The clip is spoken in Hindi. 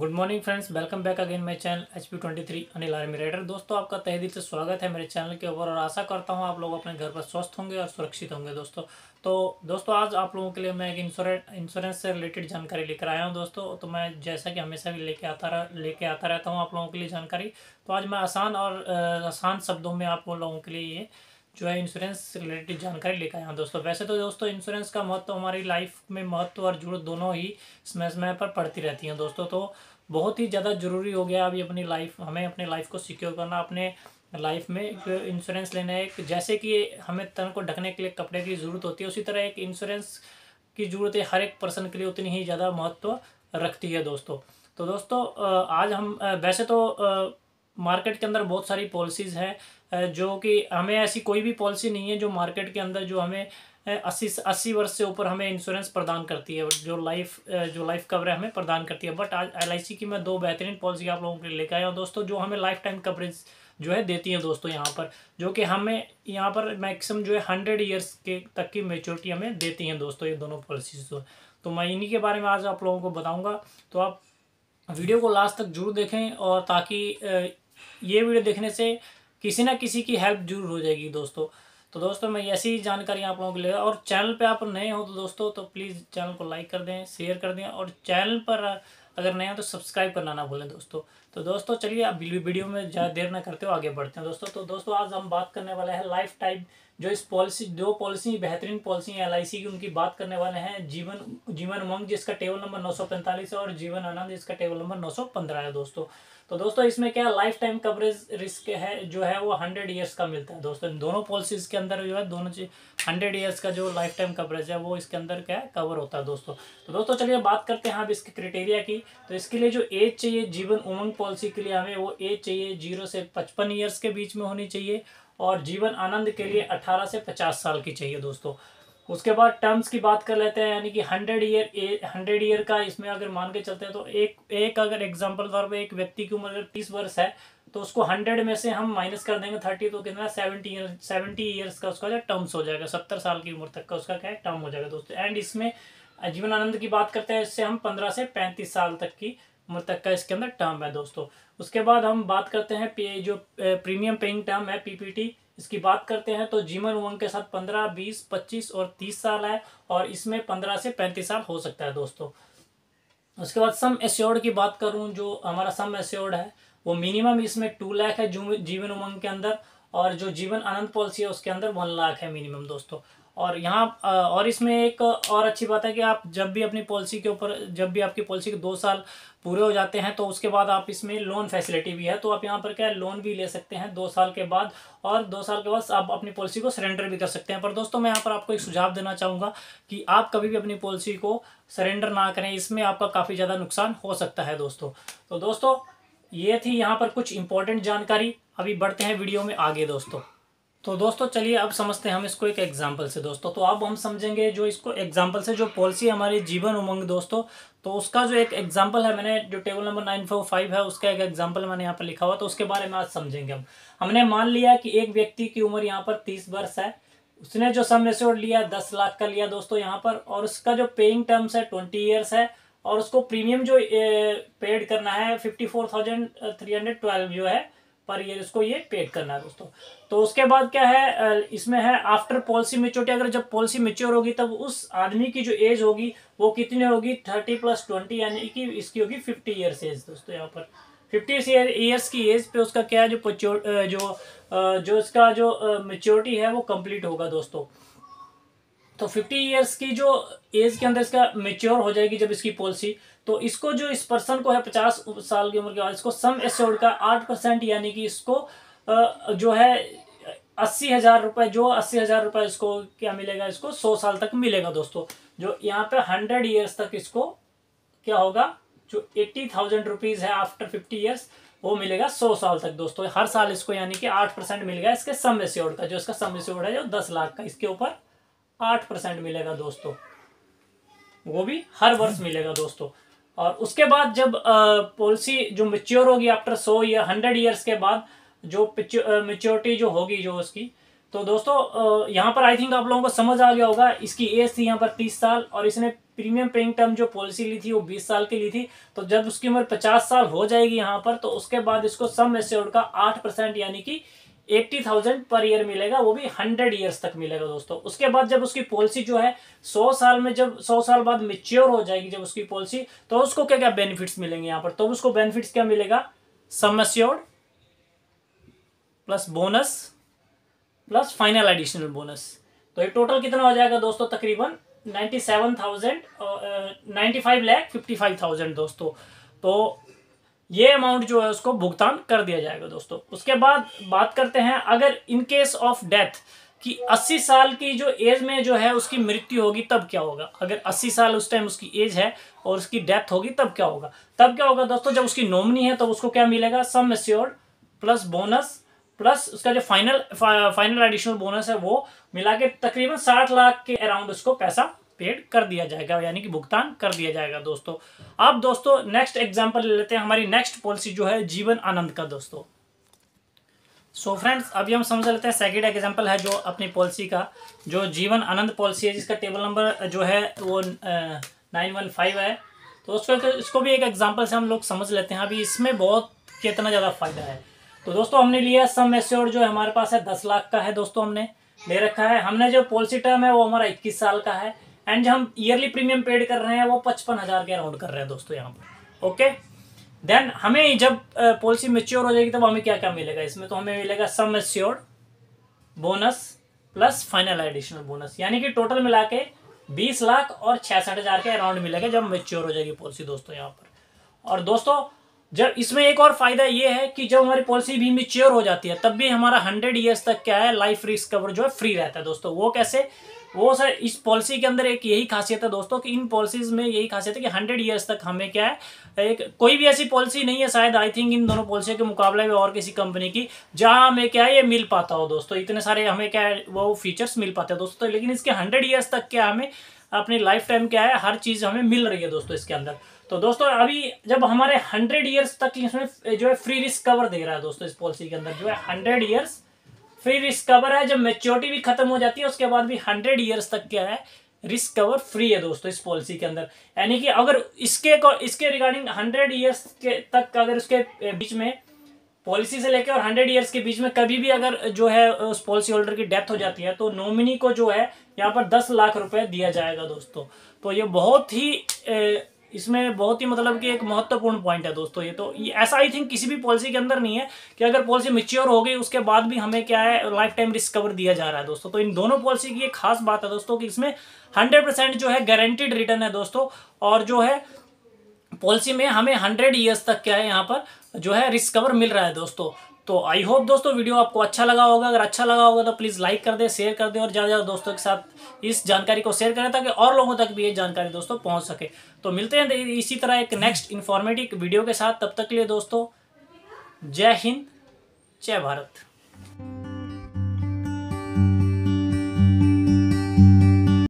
Good morning friends, welcome back again my channel H P twenty three, Anil army rider. दोस्तों, आपका तहे दिल से स्वागत है मेरे चैनल के ऊपर और आशा करता हूँ आप लोग अपने घर पर स्वस्थ होंगे और सुरक्षित होंगे दोस्तों। तो दोस्तों, आज आप लोगों के लिए मैं एक इंश्योरेंस इंश्योरेंस से रिलेटेड जानकारी लेकर आया हूँ दोस्तों। तो मैं जैसा कि हमेशा भी लेके आता रह, लेके आता रहता हूँ आप लोगों के लिए जानकारी। तो आज मैं आसान और आसान शब्दों में आप लोगों के लिए ये जो है इंश्योरेंस से रिलेटेड जानकारी लेकर आया दोस्तों। वैसे तो दोस्तों इंश्योरेंस का महत्व हमारी लाइफ में महत्व और ज़रूरत दोनों ही समय समय पर पड़ती रहती हैं दोस्तों। तो बहुत ही ज़्यादा ज़रूरी हो गया अभी अपनी लाइफ हमें अपनी लाइफ को सिक्योर करना, अपने लाइफ में एक इंश्योरेंस लेना है। जैसे कि हमें तन को ढकने के लिए कपड़े की ज़रूरत होती है, उसी तरह एक इंश्योरेंस की ज़रूरत हर एक पर्सन के लिए उतनी ही ज़्यादा महत्व रखती है दोस्तों। तो दोस्तों आज हम वैसे तो मार्केट के अंदर बहुत सारी पॉलिसीज़ हैं जो कि हमें ऐसी कोई भी पॉलिसी नहीं है जो मार्केट के अंदर जो हमें अस्सी अस्सी वर्ष से ऊपर हमें इंश्योरेंस प्रदान करती है जो लाइफ जो लाइफ कवर है हमें प्रदान करती है। बट आज LIC की मैं दो बेहतरीन पॉलिसी आप लोगों के लिए लेकर आया हूँ दोस्तों, जो हमें लाइफ टाइम कवरेज जो है देती हैं दोस्तों यहाँ पर, जो कि हमें यहाँ पर मैक्सिमम जो है हंड्रेड ईयर्स के तक की मेच्योरिटी हमें देती हैं दोस्तों ये दोनों पॉलिसीज़ तो। तो मैं इन्हीं के बारे में आज आप लोगों को बताऊँगा। तो आप वीडियो को लास्ट तक ज़रूर देखें और ताकि ये वीडियो देखने से किसी ना किसी की हेल्प ज़रूर हो जाएगी दोस्तों। तो दोस्तों, मैं ऐसी जानकारी आप लोगों के लिए और चैनल पे आप नए हो तो दोस्तों तो प्लीज़ चैनल को लाइक कर दें शेयर कर दें और चैनल पर अगर नए हो तो सब्सक्राइब करना ना भूलें दोस्तों। तो दोस्तों, चलिए अब वीडियो में ज़्यादा देर ना करते हो आगे बढ़ते हैं। दोस्तों तो दोस्तों, आज हम बात करने वाले हैं लाइफ टाइम जो इस पॉलिसी दो पॉलिसी बेहतरीन पॉलिसी एल की उनकी बात करने वाले हैं। जीवन जीवन उमंग, जिसका टेबल नंबर नौ सौ पैंतालीस है, और जीवन आनंद, जिसका टेबल नंबर नौ सौ पंद्रह है, दोस्तों। तो दोस्तों, इसमें क्या लाइफ टाइम कवरेज रिस्क है, जो है वो हंड्रेड ईयर्स का मिलता है। दोस्तों दोनों पॉलिसीज़ के अंदर जो है, दोनों चीज़ हंड्रेड ईयर्स का जो लाइफ टाइम कवरेज है, वो इसके अंदर क्या है कवर होता है, दोस्तों। तो दोस्तों, चलिए बात करते हैं अब इसके क्राइटेरिया की। तो इसके लिए जो एज चाहिए, जीवन उमंग पॉलिसी के लिए हमें वो एज चाहिए ज़ीरो से पचपन ईयर्स के बीच में होनी चाहिए और जीवन आनंद के लिए अठारह से पचास साल की चाहिए दोस्तों। उसके बाद टर्म्स की बात कर लेते हैं, यानी कि हंड्रेड ईयर हंड्रेड ईयर का इसमें अगर मान के चलते हैं तो एक एक अगर एग्जांपल तौर पे एक व्यक्ति की उम्र अगर तीस वर्ष है तो उसको हंड्रेड में से हम माइनस कर देंगे थर्टी तो कितना? सेवेंटी ईयर सेवेंटी ईयर्स का उसका जो टर्म्स हो जाएगा, सत्तर साल की उम्र तक का उसका क्या है? टर्म हो जाएगा दोस्तों। एंड इसमें जीवन आनंद की बात करते हैं, इससे हम पंद्रह से पैंतीस साल तक की उम्र तक का इसके अंदर टर्म है दोस्तों। उसके बाद हम बात करते हैं पे जो प्रीमियम पेइंग टर्म है पीपीटी इसकी बात करते हैं तो जीवन उमंग के साथ पंद्रह, बीस, पच्चीस और तीस साल है और इसमें पंद्रह से पैंतीस साल हो सकता है दोस्तों। उसके बाद सम एश्योर्ड की बात करूँ, जो हमारा सम एश्योर्ड है, वो मिनिमम इसमें टू लाख है जीवन उमंग के अंदर और जो जीवन आनंद पॉलिसी है, उसके अंदर वन लाख है मिनिमम दोस्तों। और यहाँ और इसमें एक और अच्छी बात है कि आप जब भी अपनी पॉलिसी के ऊपर, जब भी आपकी पॉलिसी के दो साल पूरे हो जाते हैं तो उसके बाद आप इसमें लोन फैसिलिटी भी है तो आप यहाँ पर क्या है लोन भी ले सकते हैं दो साल के बाद और दो साल के बाद आप अपनी पॉलिसी को सरेंडर भी कर सकते हैं। पर दोस्तों, मैं यहाँ पर आपको एक सुझाव देना चाहूँगा कि आप कभी भी अपनी पॉलिसी को सरेंडर ना करें, इसमें आपका काफ़ी ज़्यादा नुकसान हो सकता है दोस्तों। तो दोस्तों, ये थी यहाँ पर कुछ इंपॉर्टेंट जानकारी। अभी बढ़ते हैं वीडियो में आगे दोस्तों। तो दोस्तों चलिए अब समझते हैं हम इसको एक एग्ज़ाम्पल से, दोस्तों। तो अब हम समझेंगे जो इसको एग्ज़ाम्पल से जो पॉलिसी हमारी जीवन उमंग, दोस्तों। तो उसका जो एक एग्ज़ाम्पल है, मैंने जो table number nine four five है, उसका एक एग्ज़ाम्पल मैंने यहाँ पर लिखा हुआ तो उसके बारे में आज समझेंगे हम। हमने मान लिया कि एक व्यक्ति की उम्र यहाँ पर तीस वर्ष है। उसने जो सम एश्योर्ड लिया, दस लाख का लिया दोस्तों यहाँ पर, और उसका जो पेइंग टर्म्स है ट्वेंटी ईयर्स है, और उसको प्रीमियम जो पेड करना है fifty four thousand three hundred twelve जो है पर ईयर इसको ये पेड करना है दोस्तों। तो उसके बाद क्या है इसमें है आफ्टर पॉलिसी मेच्योरिटी अगर जब पॉलिसी मेच्योर होगी, तब उस आदमी की जो एज होगी, वो कितनी होगी? थर्टी प्लस ट्वेंटी यानी कि इसकी होगी फिफ्टी ईयर्स एज दोस्तों यहाँ पर। फिफ्टी ईयर्स की एज पे उसका क्या है, जो जो जो इसका जो मेच्योरिटी है, वो कंप्लीट होगा दोस्तों। तो फिफ्टी ईयर्स की जो एज के अंदर इसका मेच्योर हो जाएगी जब इसकी पॉलिसी तो इसको जो इस पर्सन को है पचास साल की उम्र के बाद, इसको सम एश्योर्ड का आठ परसेंट यानी कि इसको जो है अस्सी हज़ार रुपए, जो अस्सी हज़ार रुपए इसको क्या मिलेगा, इसको सौ साल तक मिलेगा दोस्तों। जो यहाँ पे हंड्रेड ईयर्स तक इसको क्या होगा, जो एट्टी थाउज़ेंड रुपीज़ है आफ्टर फिफ्टी ईयर्स वो मिलेगा सौ साल तक दोस्तों। हर साल इसको यानी कि आठ परसेंट मिलेगा इसके सम एश्योर्ड का, जो इसका सम एश्योर्ड है, जो दस लाख का, इसके ऊपर आठ परसेंट मिलेगा दोस्तों। वो भी हर वर्ष मिलेगा दोस्तों। और उसके बाद जब पॉलिसी जो मेच्योर होगी आफ्टर सो या हंड्रेड ईयर्स के बाद जो मेच्योरिटी जो होगी जो उसकी तो दोस्तों यहाँ पर आई थिंक आप लोगों को समझ आ गया होगा, इसकी एज थी यहाँ पर तीस साल और इसने प्रीमियम पेइंग टर्म जो पॉलिसी ली थी वो बीस साल की ली थी। तो जब उसकी उम्र पचास साल हो जाएगी यहाँ पर तो उसके बाद इसको सम एश्योर्ड का आठ परसेंट यानी कि एट्टी थाउज़ेंड पर ईयर मिलेगा, वो भी हंड्रेड ईयर्स तक मिलेगा दोस्तों। उसके बाद जब उसकी पॉलिसी जो है, सौ साल में जब, सौ साल बाद मेच्योर हो जाएगी जब उसकी पॉलिसी तो उसको क्या क्या बेनिफिट्स मिलेंगे यहाँ पर? तो उसको बेनिफिट्स क्या मिलेगा? Sum plus bonus plus final additional bonus तो ये टोटल कितना हो जाएगा दोस्तों? तकरीबन ninety seven thousand ninety five lakh fifty five thousand दोस्तों। तो ये अमाउंट जो है उसको भुगतान कर दिया जाएगा दोस्तों। उसके बाद बात करते हैं, अगर इन केस ऑफ़ डेथ कि 80 साल की जो एज में जो है उसकी मृत्यु होगी, तब क्या होगा? अगर 80 साल उस टाइम उसकी एज है और उसकी डेथ होगी, तब क्या होगा? तब क्या होगा दोस्तों, जब उसकी नॉमिनी है तो उसको क्या मिलेगा? Sum assured plus bonus plus उसका जो फाइनल फाइनल एडिशनल बोनस है, वो मिला के तकरीबन साठ लाख के अराउंड उसको पैसा पेड कर दिया जाएगा, यानी कि भुगतान कर दिया जाएगा दोस्तों। अब दोस्तों नेक्स्ट एग्जांपल ले लेते हैं हमारी नेक्स्ट पॉलिसी जो है, जीवन आनंद का दोस्तों। सो so फ्रेंड्स अभी हम समझ लेते हैं सेकेंड एग्जांपल है जो अपनी पॉलिसी का, जो जीवन आनंद पॉलिसी है, जिसका टेबल नंबर जो है, वो नाइन वन फाइव है। तो उसको, इसको भी एक एग्जांपल से हम लोग समझ लेते हैं। अभी इसमें बहुत, कितना ज़्यादा फ़ायदा है। तो दोस्तों, हमने लिया सम एश्योर्ड जो हमारे पास है, दस लाख का है दोस्तों हमने ले रखा है। हमने जो पॉलिसी टर्म है, वो हमारा इक्कीस साल का है। एंड जो हम ईयरली प्रीमियम पेड कर रहे हैं, वो पचपन हज़ार के अराउंड कर रहे हैं दोस्तों यहाँ पर ओके देन हमें जब पॉलिसी मेच्योर हो जाएगी, तब तो हमें क्या क्या मिलेगा? इसमें तो हमें मिलेगा sum assured bonus plus final additional bonus यानी कि टोटल मिला के बीस लाख और छियासठ हज़ार के अराउंड मिलेगा जब मेच्योर हो जाएगी पॉलिसी दोस्तों यहाँ पर। और दोस्तों, जब इसमें एक और फ़ायदा ये है कि जब हमारी पॉलिसी भी मेच्योर हो जाती है, तब भी हमारा हंड्रेड ईयर्स तक क्या है लाइफ रिस्क कवर जो है फ्री रहता है दोस्तों। वो कैसे? वो सर, इस पॉलिसी के अंदर एक यही खासियत है दोस्तों कि इन पॉलिसीज़ में यही खासियत है कि हंड्रेड ईयर्स तक हमें क्या है, एक कोई भी ऐसी पॉलिसी नहीं है, शायद आई थिंक इन दोनों पॉलिसी के मुकाबले में और किसी कंपनी की, जहाँ हमें क्या है ये मिल पाता हो दोस्तों। इतने सारे हमें क्या है, वो फीचर्स मिल पाते हैं दोस्तों, लेकिन इसके हंड्रेड ईयर्स तक क्या हमें अपनी लाइफ टाइम क्या है, हर चीज़ हमें मिल रही है दोस्तों इसके अंदर। तो दोस्तों, अभी जब हमारे हंड्रेड ईयर्स तक इसमें जो है फ्री रिस्क कवर दे रहा है दोस्तों इस पॉलिसी के अंदर, जो है hundred years free risk cover है, जब मेच्योरिटी भी खत्म हो जाती है, उसके बाद भी हंड्रेड ईयर्स तक क्या है रिस्क कवर फ्री है दोस्तों इस पॉलिसी के अंदर। यानी कि अगर इसके इसके रिगार्डिंग हंड्रेड ईयर्स के तक अगर उसके बीच में पॉलिसी से लेकर और हंड्रेड ईयर्स के बीच में कभी भी अगर जो है, उस पॉलिसी होल्डर की डेथ हो जाती है तो नॉमिनी को जो है, यहाँ पर दस लाख रुपए दिया जाएगा दोस्तों। तो ये बहुत ही इसमें बहुत ही मतलब कि एक महत्वपूर्ण पॉइंट है दोस्तों ये तो। ये ऐसा आई थिंक किसी भी पॉलिसी के अंदर नहीं है कि अगर पॉलिसी मिच्योर हो गई, उसके बाद भी हमें क्या है लाइफ टाइम रिस्क कवर दिया जा रहा है दोस्तों। तो इन दोनों पॉलिसी की एक खास बात है दोस्तों कि इसमें हंड्रेड जो है गारंटीड रिटर्न है दोस्तों। और जो है पॉलिसी में हमें हंड्रेड ईयर्स तक क्या है, यहाँ पर जो है रिस्क कवर मिल रहा है दोस्तों। तो आई होप दोस्तों वीडियो आपको अच्छा लगा होगा। अगर अच्छा लगा होगा तो प्लीज़ लाइक कर दें शेयर कर दे और ज़्यादा ज़्यादा दोस्तों के साथ इस जानकारी को शेयर करें ताकि और लोगों तक भी ये जानकारी दोस्तों पहुँच सके। तो मिलते हैं इसी तरह एक नेक्स्ट इन्फॉर्मेटिव वीडियो के साथ। तब तक के लिए दोस्तों, जय हिंद, जय भारत।